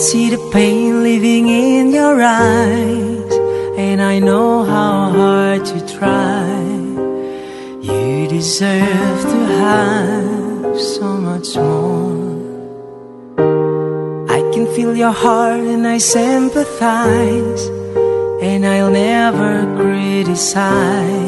see the pain living in your eyes, and I know how hard you try. You deserve to have so much more. I can feel your heart and I sympathize, and I'll never criticize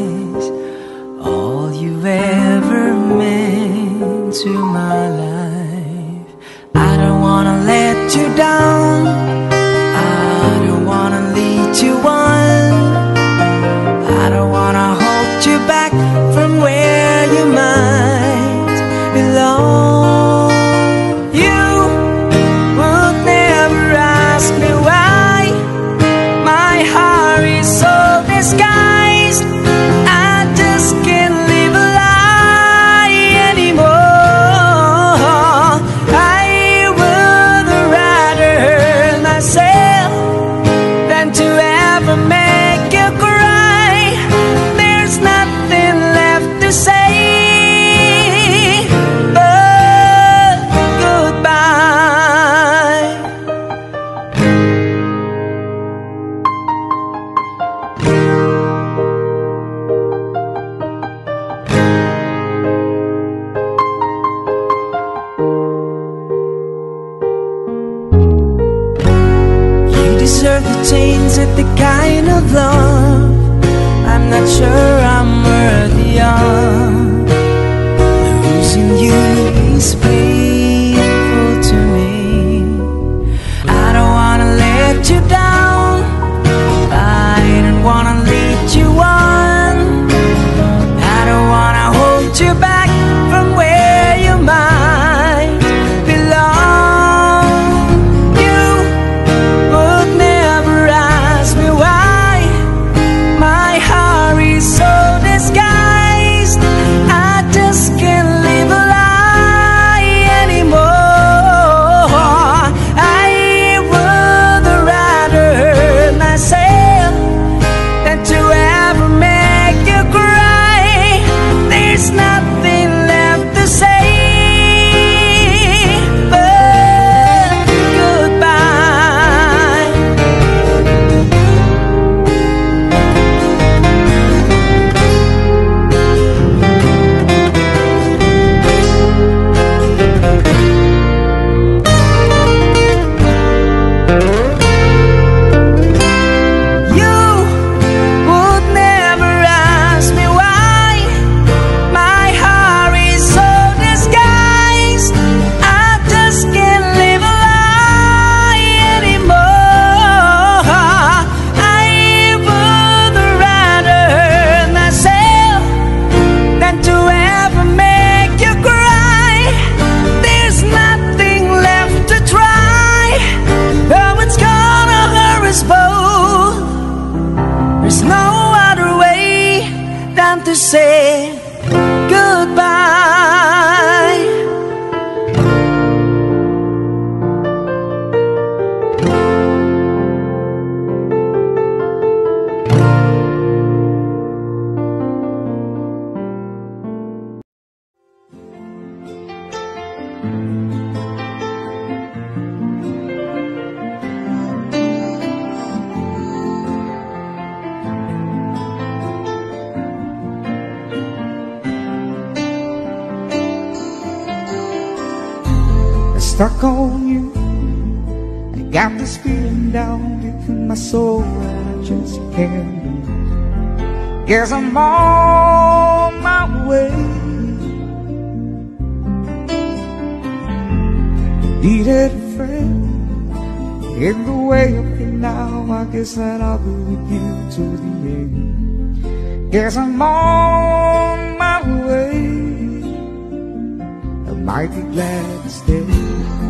stuck on you. I got this feeling down deep in my soul I just can't. Guess I'm on my way. Needed a friend in the way of me now. I guess that I'll be with you to the end. Guess I'm on my way. I might be glad to stay.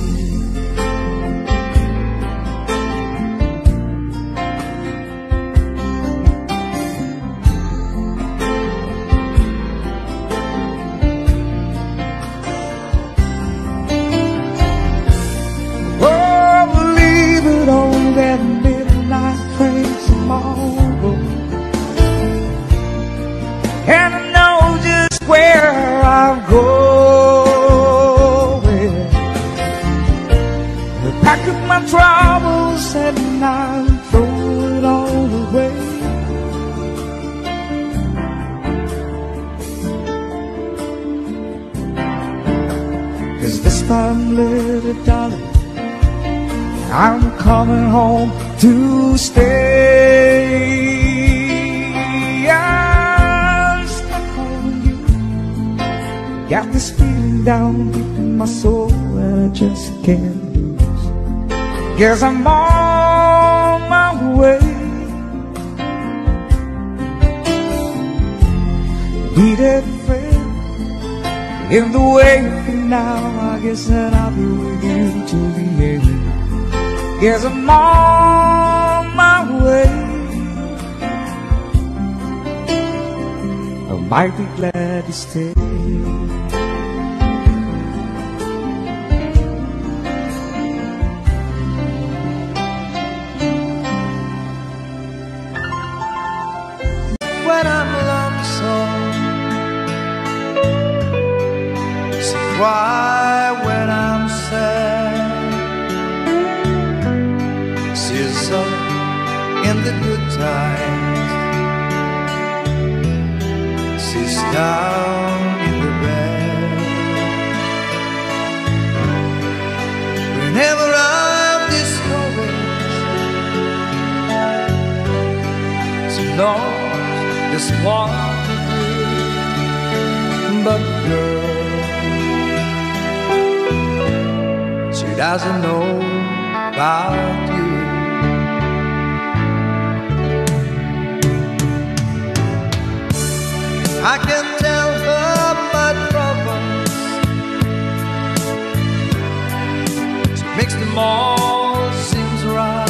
and I know just where I'm going. The pack up my troubles and I throw it all away. Cause this time, little darling, I'm coming home to stay. Guess I'm on my way. Need a friend in the way now. I guess that I'll be with you till the end. Guess I'm on my way. I might be glad to stay. I can tell her my troubles. She makes them all seems right.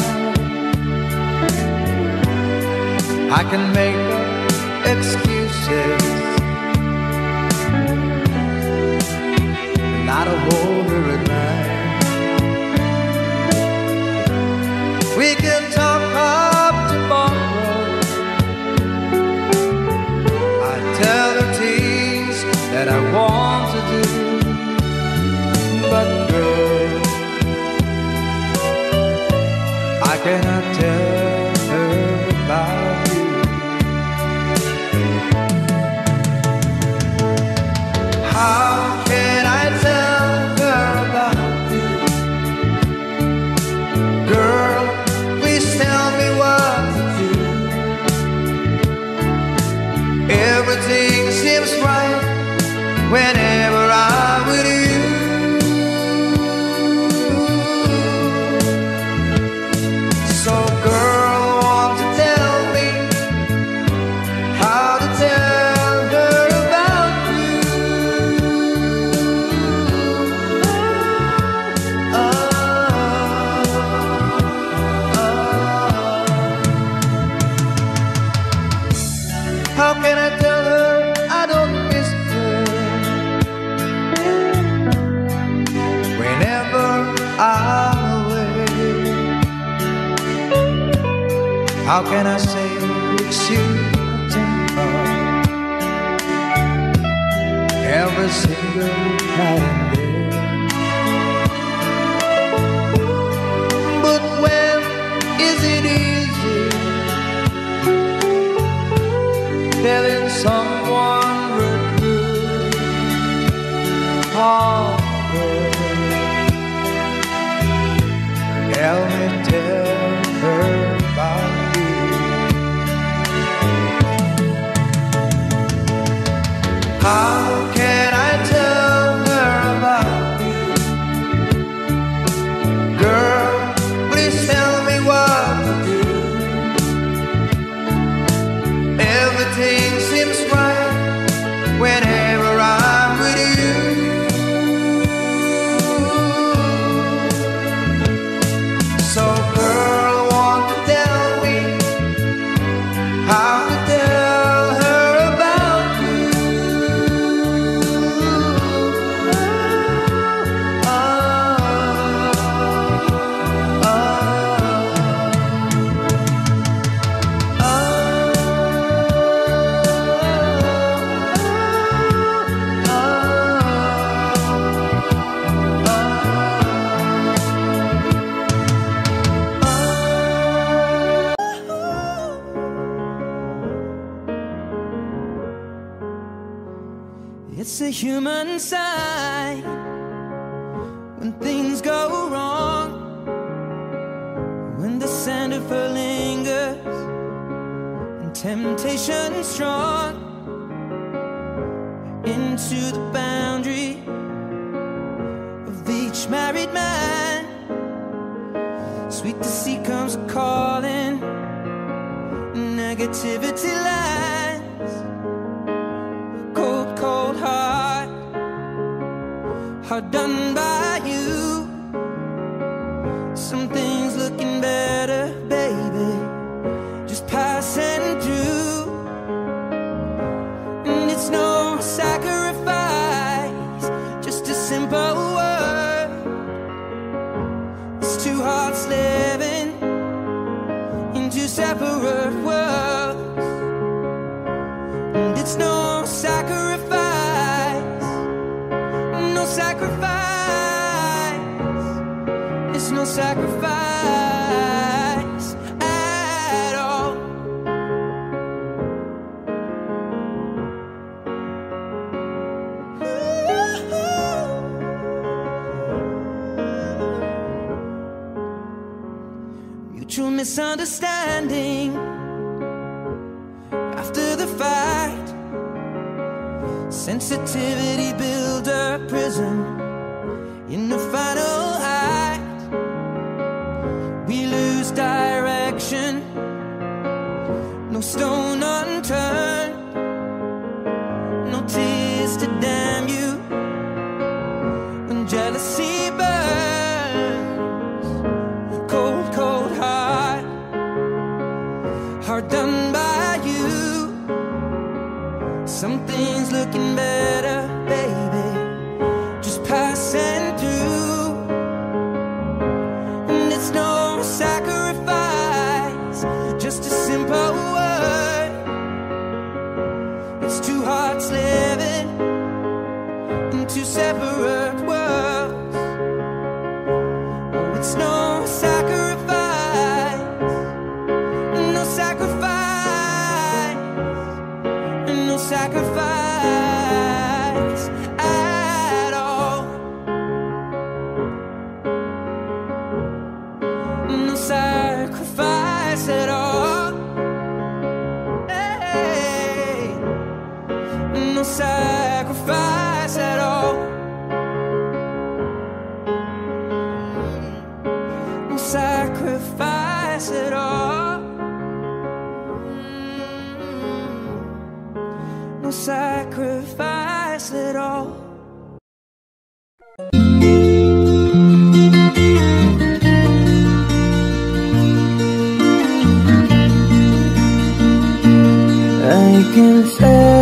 I can make excuses. Terra How can I say about sacrifice it all. I can say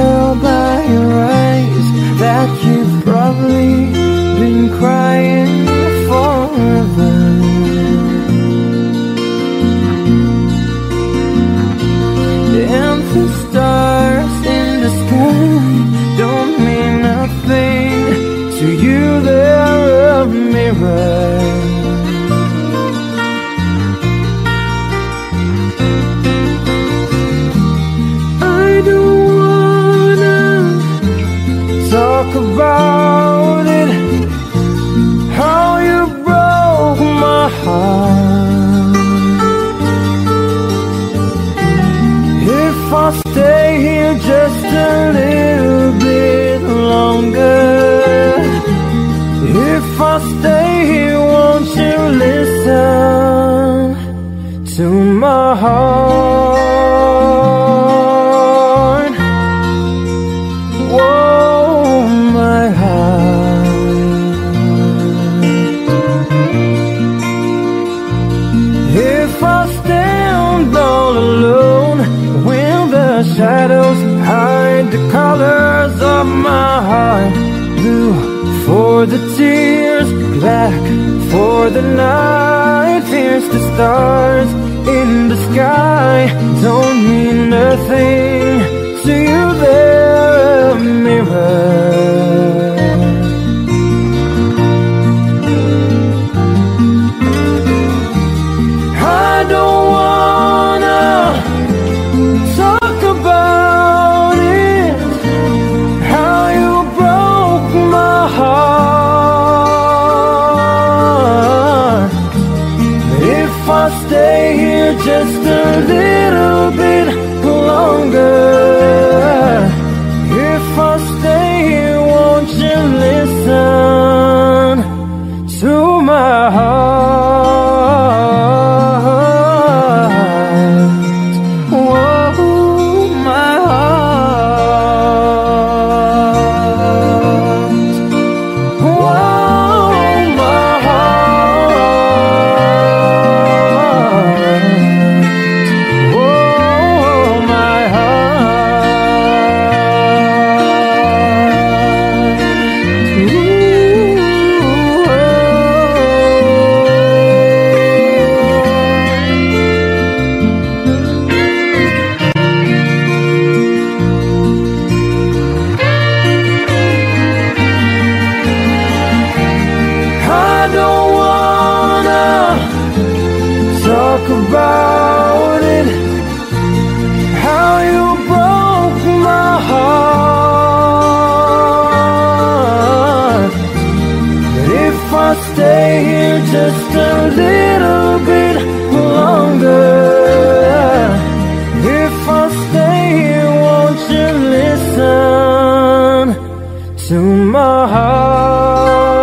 Black for the night Pierce the stars in the sky. Don't mean nothing to you there a mirror. Heart?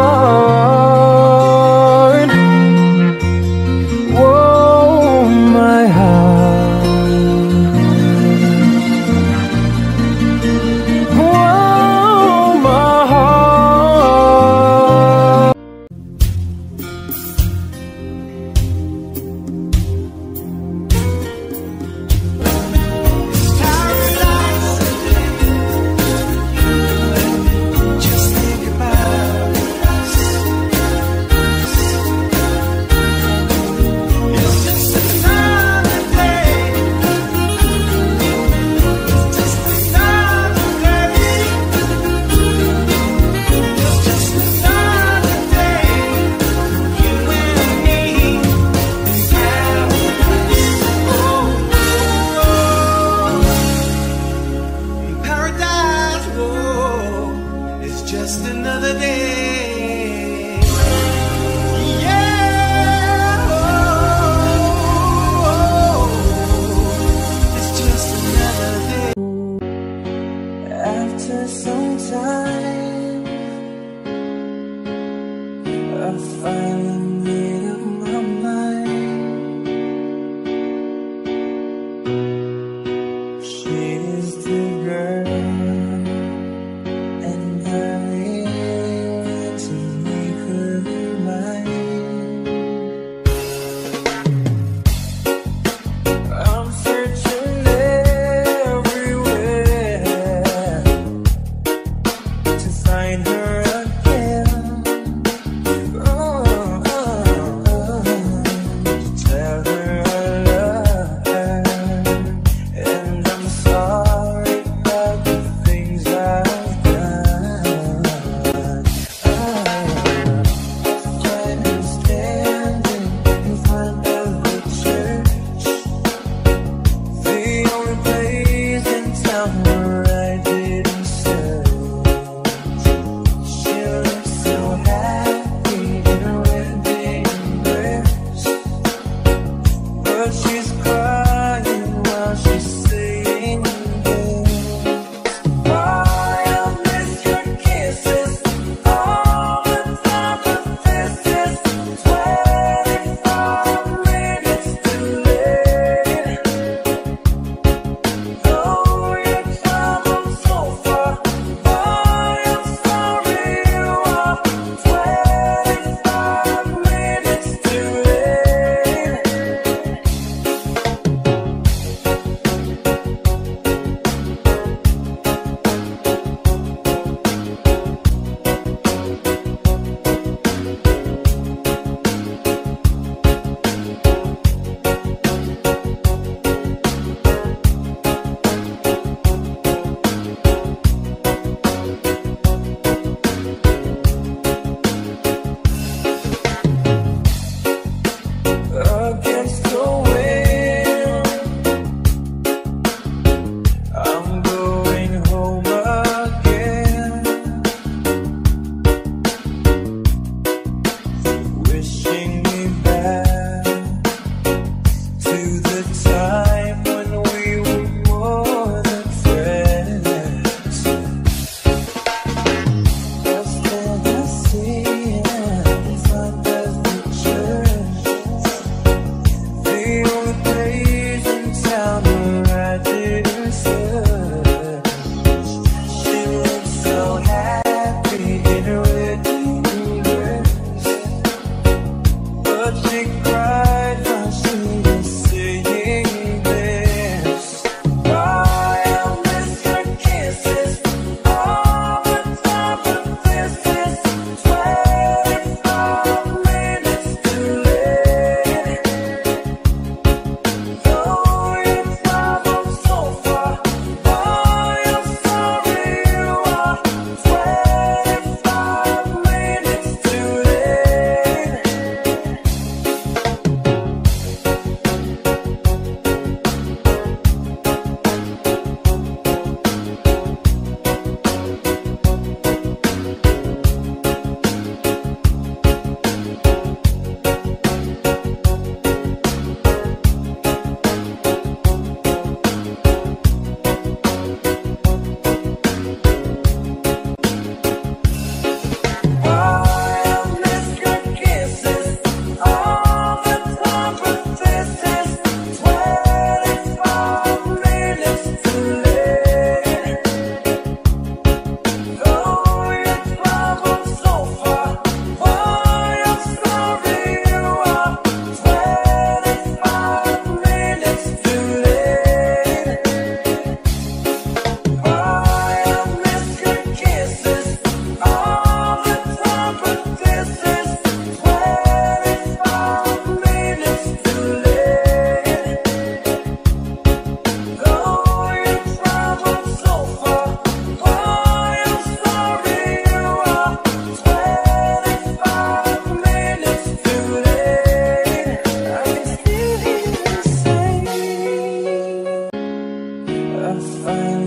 find